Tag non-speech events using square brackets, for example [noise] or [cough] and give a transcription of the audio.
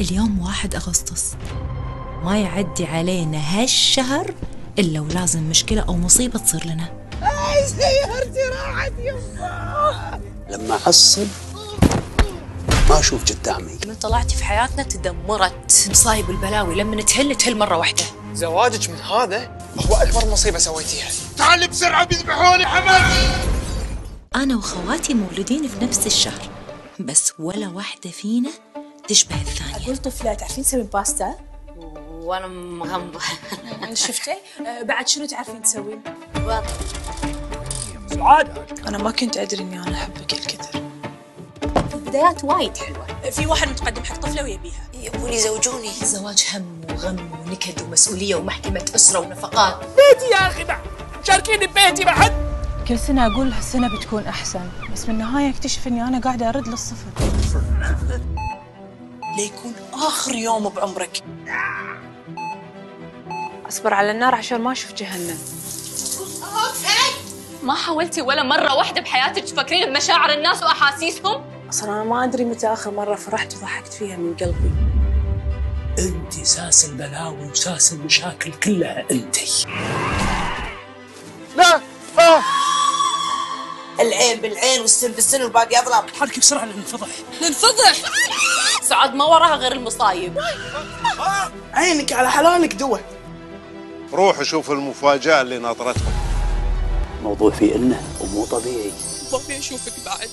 اليوم واحد أغسطس. ما يعدي علينا هالشهر إلا ولازم مشكلة أو مصيبة تصير لنا. سيارتي راحت يما لما أصل ما أشوف قدامي. من طلعتي في حياتنا تدمرت. مصايب البلاوي لما تهل تهل مرة واحدة. زواجك من هذا؟ هو أكبر مصيبة سويتيها. تعال بسرعة بيذبحوني حماتي أنا وخواتي مولودين في نفس الشهر بس ولا واحدة فينا تشبه الثانية. أقول طفلة تعرفين تسوي باستا؟ وأنا مغمضة. [laughs] شفتي؟ آه، بعد شنو تعرفين تسوين؟ أنا ما كنت أدري إني أنا أحبك الكثر البدايات وايد حلوة. في واحد متقدم حق طفلة ويبيها. يبون يزوجوني. زواج هم وغم ونكد ومسؤولية ومحكمة أسرة ونفقات. بيتي يا أخي بعد. شاركيني ببيتي بعد. كل سنة أقول هالسنة بتكون أحسن بس بالنهاية أكتشف إني أنا قاعدة أرد للصفر. ليكون آخر يوم بعمرك. أصبر على النار عشان ما أشوف جهنم. ما حاولتي ولا مرة واحدة بحياتك تفكرين بمشاعر الناس وأحاسيسهم؟ أصلا أنا ما أدري متى آخر مرة فرحت وضحكت فيها من قلبي. أنت ساس البلاوي وساس المشاكل كلها أنت العين بالعين والسن بالسن والباقي اظلم حركي بسرعة لننفضح سعاد ما وراها غير المصايب. عينك على حلالك دوه روحوا شوفوا المفاجأة اللي ناطرتكم. الموضوع فيه إنه ومو طبيعي. ضمي أشوفك بعد.